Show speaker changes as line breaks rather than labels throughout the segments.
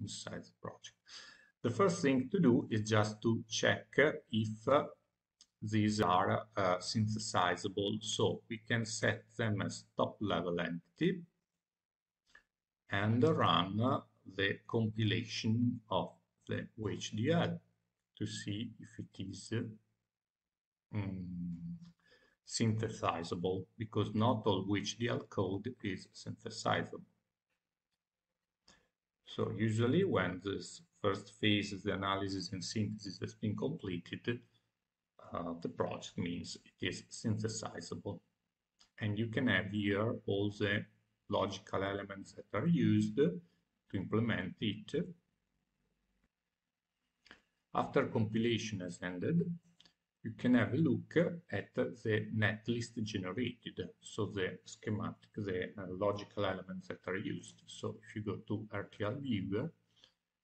inside the project. The first thing to do is just to check if these are uh, synthesizable. So we can set them as top level entity and run the compilation of the VHDL to see if it is um, synthesizable because not all VHDL code is synthesizable. So usually when this first phase of the analysis and synthesis has been completed, uh, the project means it is synthesizable. And you can have here all the logical elements that are used to implement it. After compilation has ended, you can have a look at the netlist generated, so the schematic, the uh, logical elements that are used. So if you go to RTL viewer,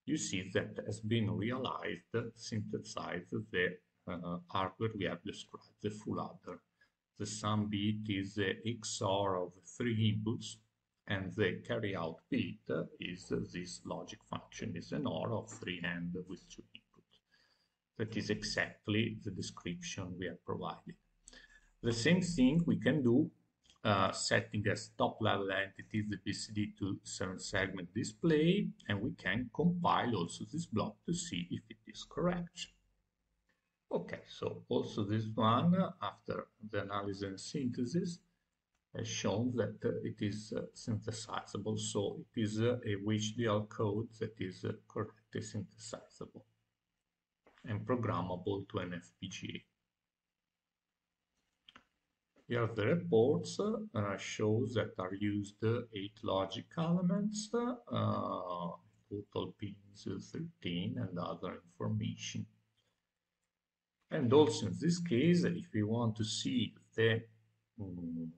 you see that has been realized, synthesized the uh, hardware we have described, the full adder. The sum bit is the XOR of three inputs, and the carry out bit is this logic function, is an OR of three AND with two inputs. That is exactly the description we have provided. The same thing we can do uh, setting as top level entity the BCD to seven segment display and we can compile also this block to see if it is correct. Okay, so also this one after the analysis and synthesis has shown that uh, it is uh, synthesizable so it is uh, a VHDL code that is uh, correctly synthesizable and programmable to an FPGA. Here the reports uh, shows that are used eight logic elements, uh, total pins 13 and other information. And also in this case, if we want to see the um,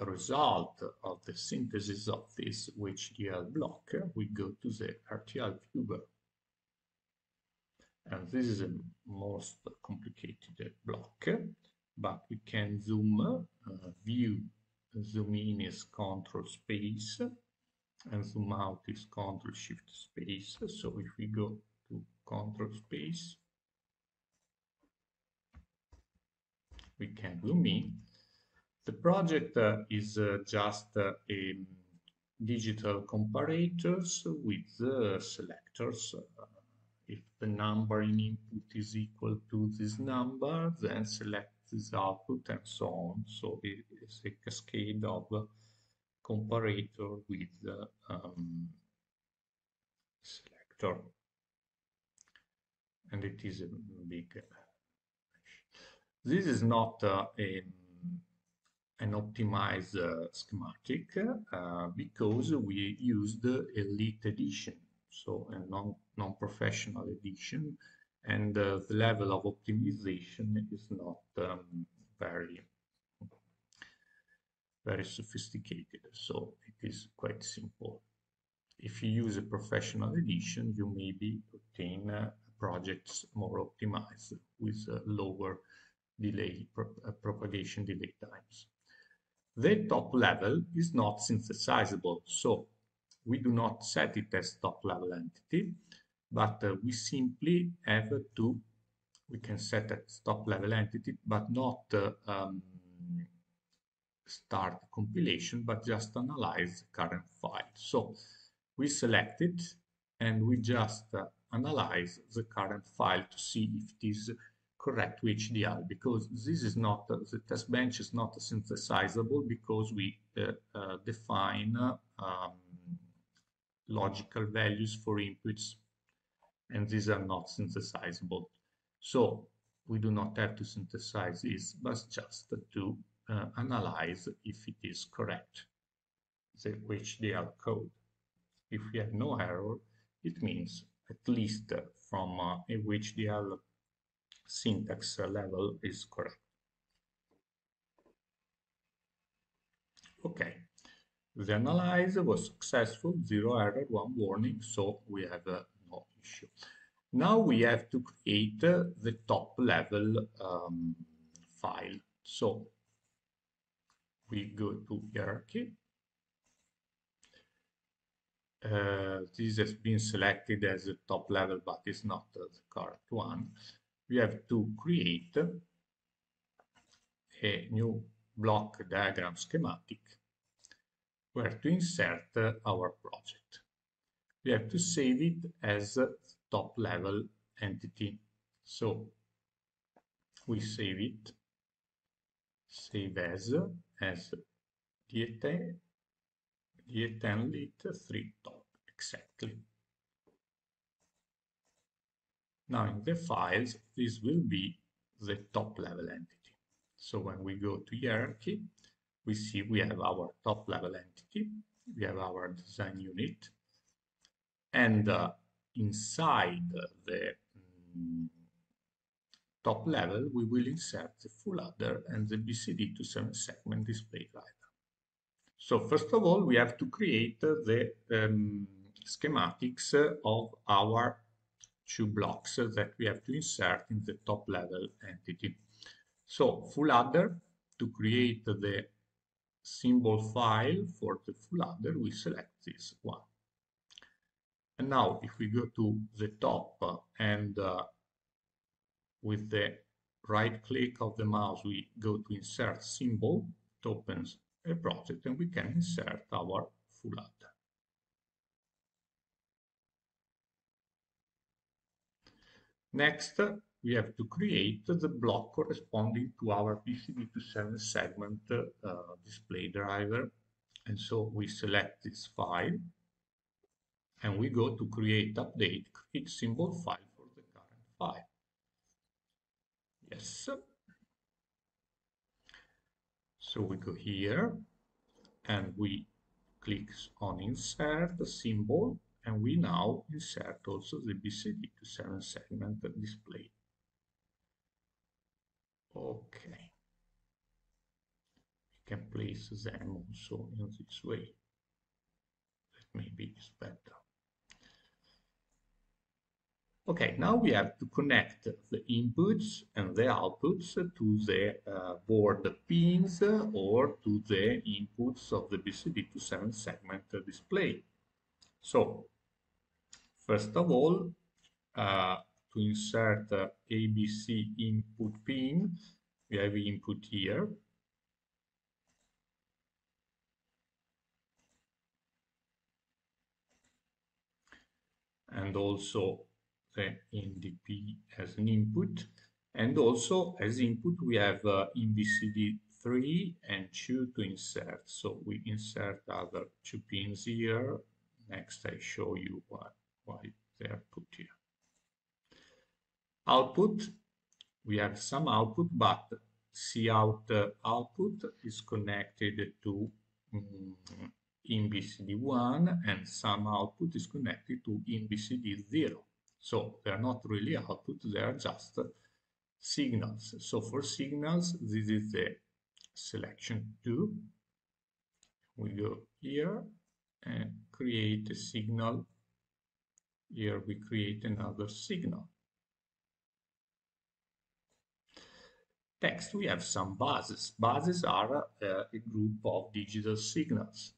result of the synthesis of this VHDL block, we go to the RTL viewer. And this is a most complicated block but we can zoom, uh, view, zoom in is control space, and zoom out is control shift space. So if we go to control space, we can zoom in. The project uh, is uh, just uh, a digital comparators with uh, selectors. If the number in input is equal to this number, then select this output and so on. So it is a cascade of comparator with the um, selector. And it is a big. This is not uh, a, an optimized uh, schematic uh, because we used Elite Edition, so a non, non-professional edition and uh, the level of optimization is not um, very very sophisticated so it is quite simple. If you use a professional edition you maybe obtain uh, projects more optimized with uh, lower delay pro uh, propagation delay times. The top level is not synthesizable so we do not set it as top level entity but uh, we simply have to we can set a top level entity but not uh, um, start compilation but just analyze the current file. So we select it and we just uh, analyze the current file to see if it is correct HDL because this is not uh, the test bench is not synthesizable because we uh, uh, define um, logical values for inputs and these are not synthesizable. So we do not have to synthesize this, but just to uh, analyze if it is correct, the HDL code. If we have no error, it means at least from uh, a HDL syntax level is correct. Okay, the analyze was successful, zero error, one warning, so we have no issue. Now we have to create uh, the top level um, file. So we go to hierarchy. uh, this has been selected as the top level, but it's not uh, the correct one. We have to create a new block diagram schematic where to insert our project. We have to save it as top level entity. So we save it, save as, as DE10, DE10 lit 3 top, exactly. Now in the files, this will be the top level entity. So when we go to hierarchy, we see we have our top level entity, we have our design unit, and uh, inside the um, top level, we will insert the full adder and the BCD to 7 segment display driver. So first of all, we have to create the um, schematics of our two blocks that we have to insert in the top level entity. So full adder, to create the symbol file for the full adder, we select this one. And now if we go to the top and uh, with the right click of the mouse, we go to insert symbol, it opens a project and we can insert our full adder. Next, we have to create the block corresponding to our BCD to 7 segment uh, display driver. And so we select this file and we go to create update, create symbol file for the current file. Yes. So we go here and we click on insert symbol and we now insert also the BCD to 7 segment display Okay. you can place them also in this way. That maybe is better. Okay, now we have to connect the inputs and the outputs to the uh, board pins or to the inputs of the BCD to 7 segment display. So, first of all, uh, to insert uh, ABC input pin. We have input here. And also the NDP as an input. And also as input, we have uh, InBCD 3 and 2 to insert. So we insert other two pins here. Next, I show you why, why they are put here. Output, we have some output, but Cout uh, output is connected to um, InBCD1 and some output is connected to InBCD0. So they are not really output, they are just signals. So for signals, this is the selection 2. We go here and create a signal. Here we create another signal. Text, we have some buses. Buses are uh, a group of digital signals,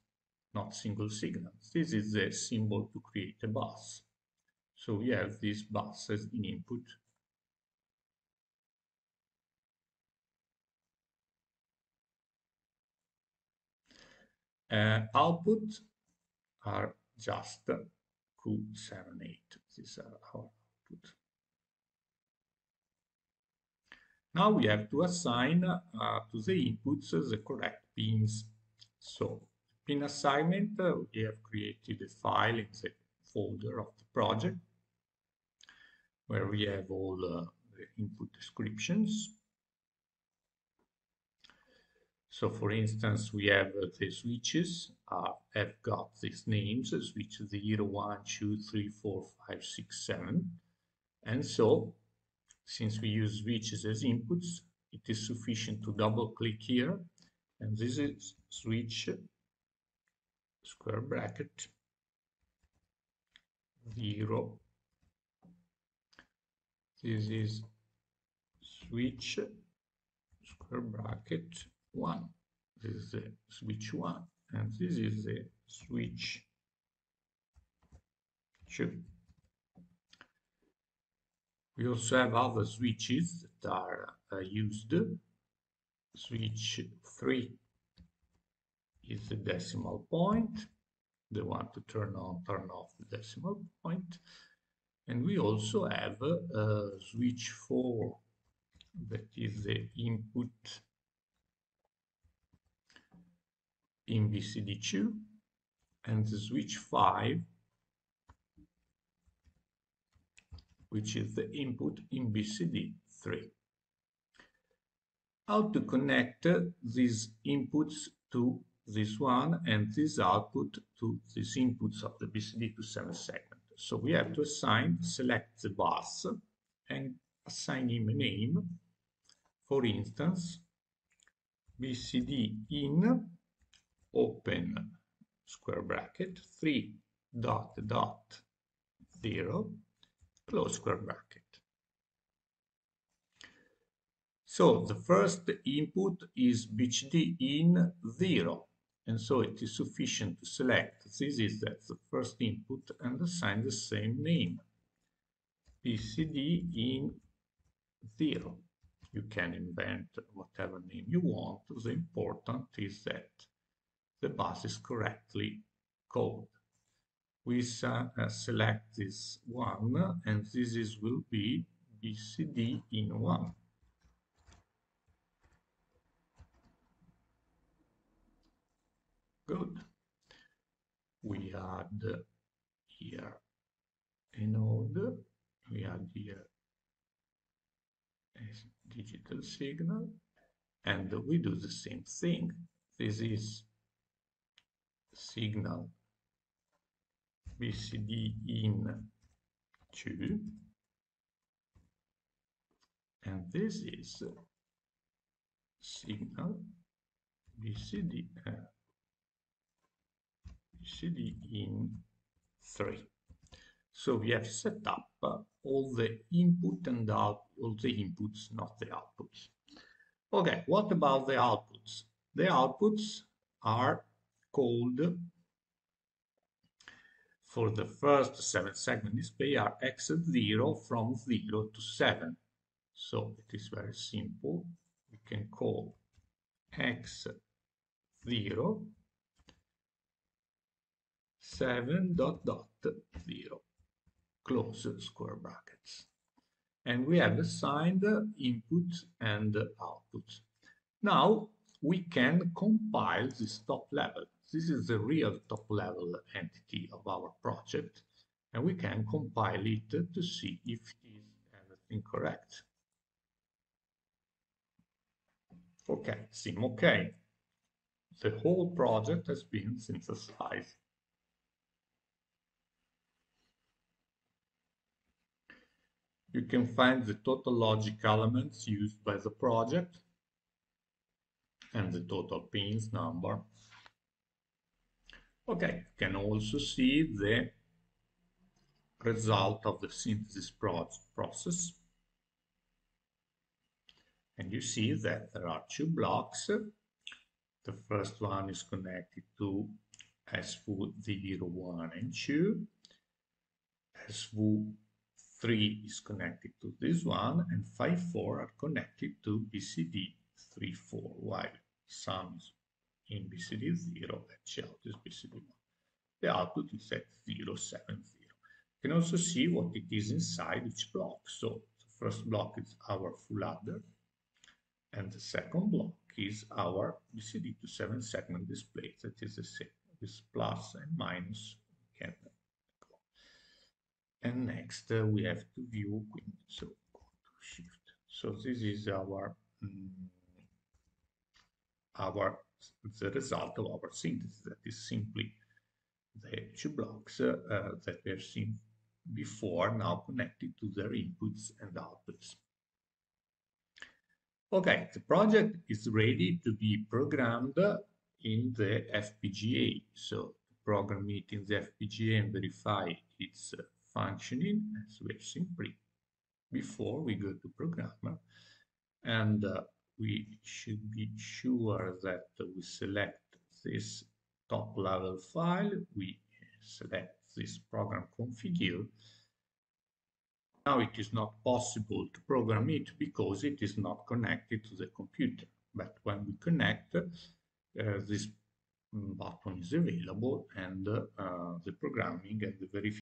not single signals. This is the symbol to create a bus. So we have these buses in input. Uh, output are just Q78. These are our output. Now we have to assign uh, to the inputs the correct pins. So pin assignment, uh, we have created a file in the folder of the project where we have all uh, the input descriptions. So for instance, we have uh, the switches uh, have got these names, switch 0, 1, 2, 3, 4, 5, 6, 7. And so since we use switches as inputs, it is sufficient to double click here. And this is switch square bracket 0 this is switch square bracket 1 this is the switch 1 and this is the switch Sure. We also have other switches that are uh, used. Switch 3 is the decimal point, the one to turn on, turn off the decimal point. And we also have uh, switch 4 that is the input in BCD2 and the switch 5 which is the input in BCD3. How to connect these inputs to this one and this output to these inputs of the BCD to 7 segment. So we have to assign, select the bus and assign him a name. For instance, BCD in open square bracket 3 dot dot 0 close square bracket. So the first input is BCD in 0 and so it is sufficient to select. This is that the first input and assign the same name. BCD in 0 you can invent whatever name you want. The important is that the bus is correctly called we uh, select this one and this is will be BCD in 1 Good. We add here a node, we add here a digital signal, and we do the same thing. This is signal BCD in 2, and this is signal BCD uh, CD in 3. So we have set up uh, all the input and out, all the inputs, not the outputs. Okay, what about the outputs? The outputs are called for the first seven segment display are x0 from 0 to 7. So it is very simple. We can call x0 7 dot dot 0 close square brackets and we have assigned input and output now we can compile this top level this is the real top level entity of our project and we can compile it to see if it is everything correct. Okay seem okay. The whole project has been synthesized. You can find the total logic elements used by the project and the total pins number. Okay, you can also see the result of the synthesis process. And you see that there are two blocks. The first one is connected to SVU01 and 2, SVU 3 is connected to this one and 5, 4 are connected to BCD 3, 4, while some is in BCD 0 and out is BCD 1. The output is at 0, 7, 0. You can also see what it is inside each block. So the first block is our full adder and the second block is our BCD to 7 segment display that is the same with plus and minus can and next uh, we have to view so go to shift so this is our um, our the result of our synthesis that is simply the two blocks uh, that we have seen before now connected to their inputs and outputs. Okay the project is ready to be programmed in the FPGA so program it in the FPGA and verify its uh, functioning as we have seen before we go to programmer. And uh, we should be sure that we select this top level file we select this program configure. Now it is not possible to program it because it is not connected to the computer. But when we connect, uh, this button is available and uh, the programming and the verification